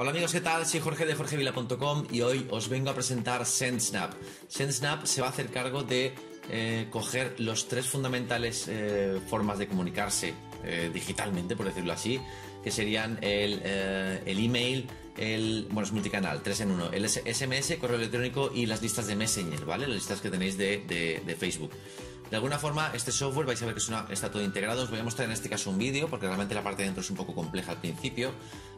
Hola amigos, ¿qué tal? Soy Jorge de jorgevila.com y hoy os vengo a presentar SendSnap. SendSnap se va a hacer cargo de eh, coger los tres fundamentales eh, formas de comunicarse eh, digitalmente, por decirlo así, que serían el, el email, el, bueno, es multicanal, tres en uno, el SMS, correo electrónico y las listas de Messenger, ¿vale? Las listas que tenéis de, de Facebook. De alguna forma, este software vais a ver que está todo integrado. Os voy a mostrar en este caso un vídeo, porque realmente la parte de dentro es un poco compleja al principio,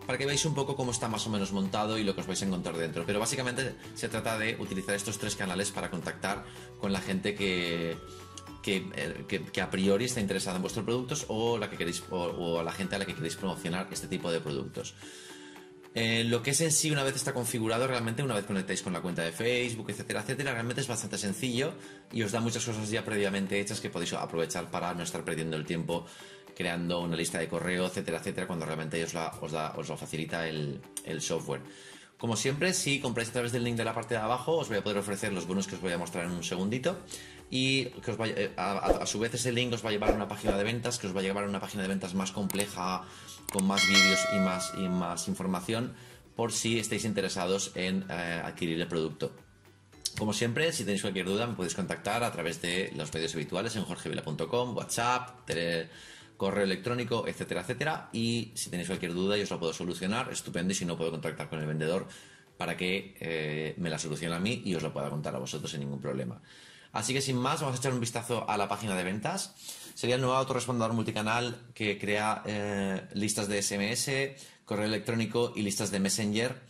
para que veáis un poco cómo está más o menos montado y lo que os vais a encontrar dentro. Pero básicamente se trata de utilizar estos tres canales para contactar con la gente que, que, eh, a priori está interesada en vuestros productos o, la que queréis, o a la gente a la que queréis promocionar este tipo de productos. Eh, lo que es en sí, una vez está configurado, realmente una vez conectáis con la cuenta de Facebook, etcétera, etcétera, realmente es bastante sencillo y os da muchas cosas ya previamente hechas que podéis aprovechar para no estar perdiendo el tiempo creando una lista de correo, etcétera, etcétera, cuando realmente os, os, os lo facilita el, software. Como siempre, si compráis a través del link de la parte de abajo, os voy a poder ofrecer los bonos que os voy a mostrar en un segundito. Y que os eh, a, su vez ese link os va a llevar a una página de ventas, que os va a llevar a una página de ventas más compleja, con más vídeos y más, y más información por si estáis interesados en eh, adquirir el producto. Como siempre, si tenéis cualquier duda, me podéis contactar a través de los medios habituales en jorgevila.com, WhatsApp, correo electrónico, etcétera, etcétera. Y si tenéis cualquier duda, yo os la puedo solucionar, estupendo. Y si no, puedo contactar con el vendedor para que eh, me la solucione a mí y os la pueda contar a vosotros sin ningún problema. Así que sin más, vamos a echar un vistazo a la página de ventas. Sería el nuevo autorrespondedor multicanal que crea eh, listas de SMS, correo electrónico y listas de Messenger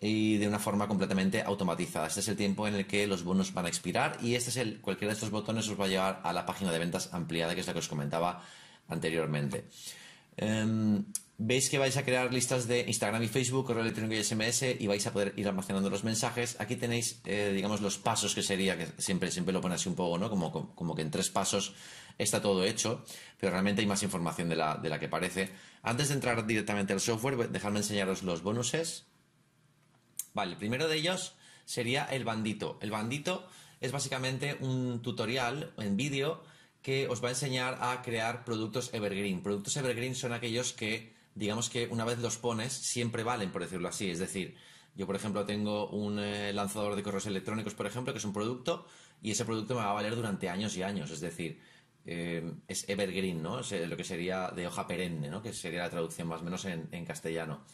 y de una forma completamente automatizada. Este es el tiempo en el que los bonos van a expirar y este es el, cualquiera de estos botones os va a llevar a la página de ventas ampliada, que es la que os comentaba anteriormente. Em, Veis que vais a crear listas de Instagram y Facebook, correo electrónico y SMS y vais a poder ir almacenando los mensajes. Aquí tenéis, eh, digamos, los pasos que sería, que siempre, siempre lo pone así un poco, ¿no? Como, como que en tres pasos está todo hecho, pero realmente hay más información de la, de la que parece. Antes de entrar directamente al software, dejadme enseñaros los bonuses. Vale, el primero de ellos sería el bandito. El bandito es básicamente un tutorial en vídeo que os va a enseñar a crear productos evergreen. Productos evergreen son aquellos que digamos que una vez los pones, siempre valen, por decirlo así. Es decir, yo, por ejemplo, tengo un eh, lanzador de correos electrónicos, por ejemplo, que es un producto, y ese producto me va a valer durante años y años. Es decir, eh, es evergreen, ¿no? Es lo que sería de hoja perenne, ¿no? Que sería la traducción más o menos en, en castellano.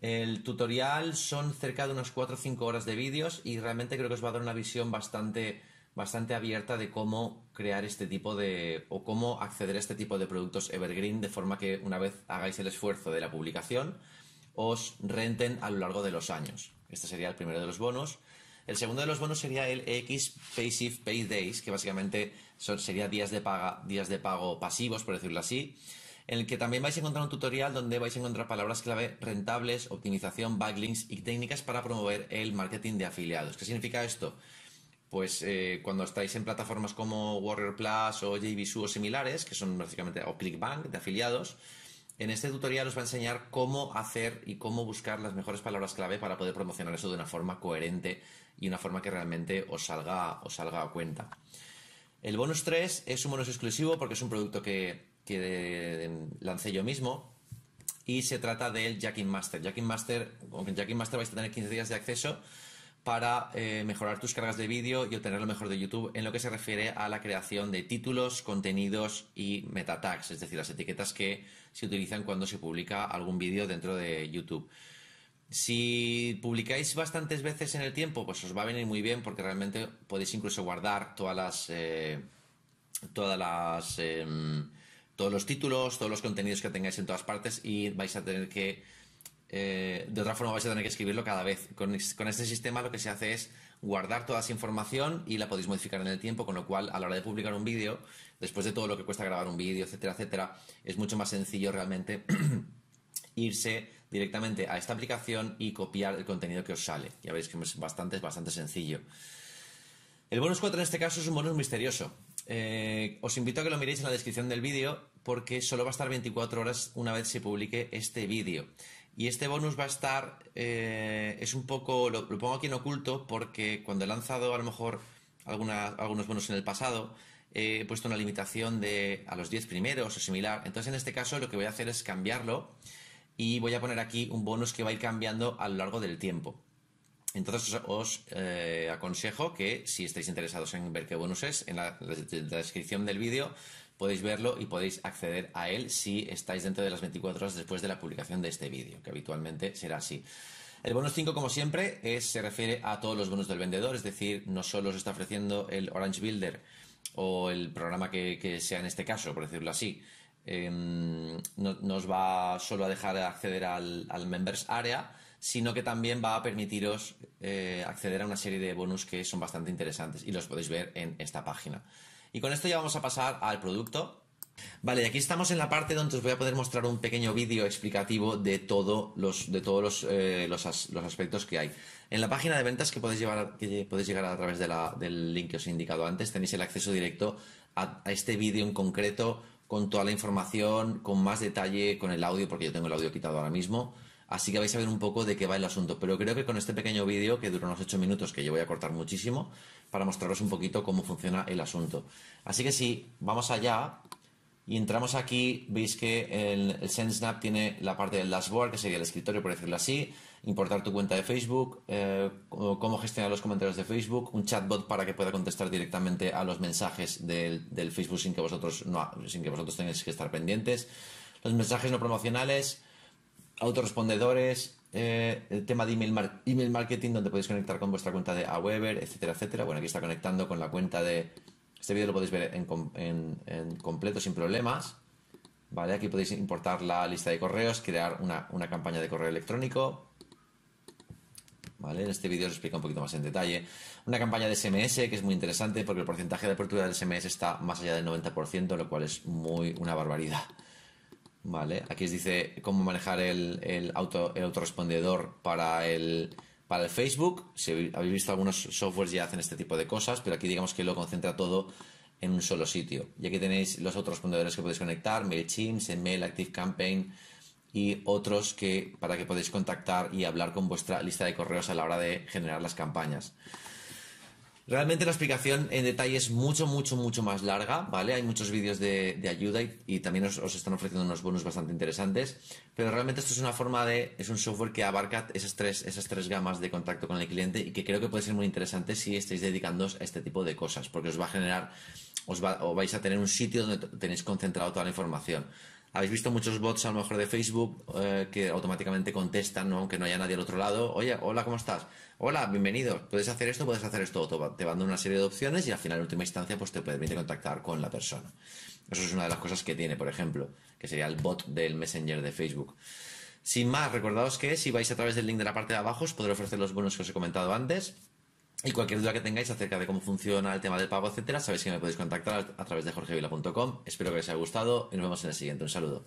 El tutorial son cerca de unas 4 o 5 horas de vídeos y realmente creo que os va a dar una visión bastante bastante abierta de cómo crear este tipo de o cómo acceder a este tipo de productos evergreen de forma que una vez hagáis el esfuerzo de la publicación os renten a lo largo de los años. Este sería el primero de los bonos. El segundo de los bonos sería el X Passive Pay Days, que básicamente son, sería días de, paga, días de pago pasivos, por decirlo así, en el que también vais a encontrar un tutorial donde vais a encontrar palabras clave rentables, optimización, backlinks y técnicas para promover el marketing de afiliados. ¿Qué significa esto? Pues eh, cuando estáis en plataformas como Warrior Plus o JVSU o similares, que son básicamente o ClickBank de afiliados, en este tutorial os va a enseñar cómo hacer y cómo buscar las mejores palabras clave para poder promocionar eso de una forma coherente y una forma que realmente os salga, os salga a cuenta. El bonus 3 es un bonus exclusivo porque es un producto que, lancé yo mismo y se trata del Jacking Master. Jacking Master, con Jacking Master vais a tener 15 días de acceso para eh, mejorar tus cargas de vídeo y obtener lo mejor de YouTube en lo que se refiere a la creación de títulos, contenidos y meta tags, es decir, las etiquetas que se utilizan cuando se publica algún vídeo dentro de YouTube. Si publicáis bastantes veces en el tiempo, pues os va a venir muy bien porque realmente podéis incluso guardar todas las, eh, todas las, em, todos los títulos, todos los contenidos que tengáis en todas partes y vais a tener que eh, de otra forma vais a tener que escribirlo cada vez. Con, este sistema lo que se hace es guardar toda esa información y la podéis modificar en el tiempo, con lo cual a la hora de publicar un vídeo, después de todo lo que cuesta grabar un vídeo, etcétera, etcétera, es mucho más sencillo realmente irse directamente a esta aplicación y copiar el contenido que os sale. Ya veis que es bastante, bastante sencillo. El bonus 4 en este caso es un bonus misterioso. Eh, os invito a que lo miréis en la descripción del vídeo porque solo va a estar 24 horas una vez se publique este vídeo. Y este bonus va a estar, eh, es un poco, lo, pongo aquí en oculto porque cuando he lanzado a lo mejor algunos bonos en el pasado, he puesto una limitación de a los 10 primeros o similar. Entonces en este caso lo que voy a hacer es cambiarlo y voy a poner aquí un bonus que va a ir cambiando a lo largo del tiempo. Entonces os, eh, aconsejo que si estáis interesados en ver qué bonus es, en la, descripción del vídeo podéis verlo y podéis acceder a él si estáis dentro de las 24 horas después de la publicación de este vídeo, que habitualmente será así. El bonus 5, como siempre, se refiere a todos los bonos del vendedor, es decir, no solo os está ofreciendo el Orange Builder o el programa que, sea en este caso, por decirlo así, em, no, nos va solo a dejar acceder al, Members Area, sino que también va a permitiros eh, acceder a una serie de bonus que son bastante interesantes y los podéis ver en esta página. Y con esto ya vamos a pasar al producto. Vale, y aquí estamos en la parte donde os voy a poder mostrar un pequeño vídeo explicativo de, todo los, de todos los, eh, los, aspectos que hay. En la página de ventas que podéis, llevar, que podéis llegar a través del link que os he indicado antes, tenéis el acceso directo a, este vídeo en concreto con toda la información, con más detalle, con el audio, porque yo tengo el audio quitado ahora mismo. Así que vais a ver un poco de qué va el asunto. Pero creo que con este pequeño vídeo, que dura unos 8 minutos, que yo voy a cortar muchísimo, para mostraros un poquito cómo funciona el asunto. Así que sí, vamos allá. Y entramos aquí, veis que el, SendSnap tiene la parte del dashboard, que sería el escritorio, por decirlo así, importar tu cuenta de Facebook, eh, cómo gestionar los comentarios de Facebook, un chatbot para que pueda contestar directamente a los mensajes del, Facebook sin que vosotros no, sin que vosotros tengáis que estar pendientes, los mensajes no promocionales, autorrespondedores, eh, el tema de email, marketing donde podéis conectar con vuestra cuenta de Aweber, etcétera, etcétera. Bueno, aquí está conectando con la cuenta de este vídeo lo podéis ver en, completo sin problemas. ¿Vale? Aquí podéis importar la lista de correos, crear una, campaña de correo electrónico. ¿Vale? En este vídeo os explico un poquito más en detalle. Una campaña de SMS que es muy interesante porque el porcentaje de apertura del SMS está más allá del 90%, lo cual es muy una barbaridad. ¿Vale? Aquí os dice cómo manejar el, el, auto, el autorrespondedor para el, para el Facebook, si habéis visto algunos softwares ya hacen este tipo de cosas, pero aquí digamos que lo concentra todo en un solo sitio. Y aquí tenéis los otros respondedores que podéis conectar, MailChimp, Mail, ActiveCampaign y otros que para que podáis contactar y hablar con vuestra lista de correos a la hora de generar las campañas. Realmente la explicación en detalle es mucho, mucho, mucho más larga, ¿vale? Hay muchos vídeos de, ayuda y, también os, están ofreciendo unos bonus bastante interesantes, pero realmente esto es una forma de, es un software que abarca esas tres, esas tres gamas de contacto con el cliente y que creo que puede ser muy interesante si estáis dedicándoos a este tipo de cosas, porque os va a generar, os, o vais a tener un sitio donde tenéis concentrado toda la información. Habéis visto muchos bots a lo mejor de Facebook eh, que automáticamente contestan, aunque no haya nadie al otro lado. Oye, hola, ¿cómo estás? Hola, bienvenido. Puedes hacer esto, puedes hacer esto. Te van dando una serie de opciones y al final, en última instancia, pues te permite contactar con la persona. Eso es una de las cosas que tiene, por ejemplo, que sería el bot del Messenger de Facebook. Sin más, recordaos que si vais a través del link de la parte de abajo os podré ofrecer los bonos que os he comentado antes. Y cualquier duda que tengáis acerca de cómo funciona el tema del pago, etcétera, sabéis que me podéis contactar a través de jorgevila.com. Espero que os haya gustado y nos vemos en el siguiente. Un saludo.